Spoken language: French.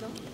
Non